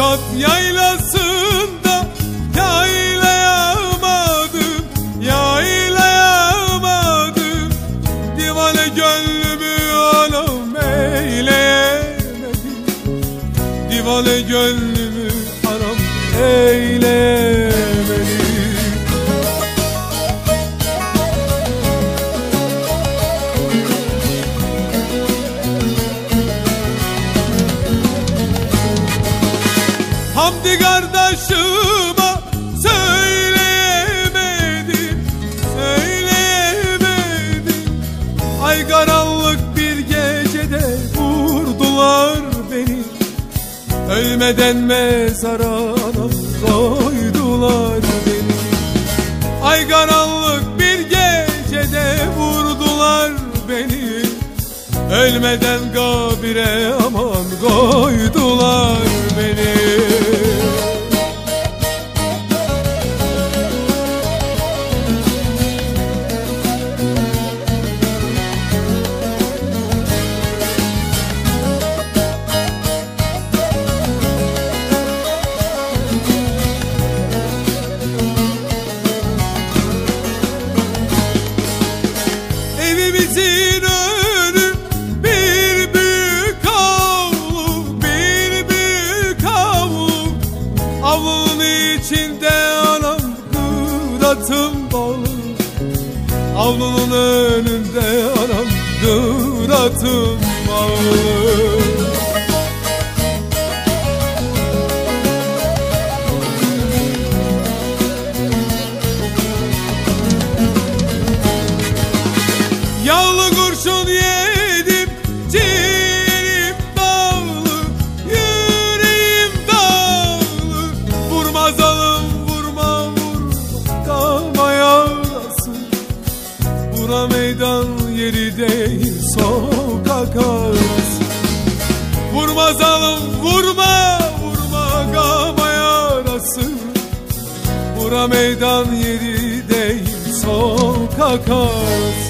Top yaylasında yaylayamadım Yaylayamadım. Divane gönlümü anam eyleyemedim Divane gönlümü anam eyleyemedim Hamdi kardeşime söyleyemedim, söyleyemedim. Ay karanlık bir gecede vurdular beni. Ölmeden mezara koydular beni. Ay karanlık bir gecede vurdular beni. Ölmeden kabire aman koydular balı. Avlunun önünde anam kıratım balı. Yeri değil Sokak arası Vurma zalim vurma Vurma kalma yarası. Bura meydan yeri değil Sokak arası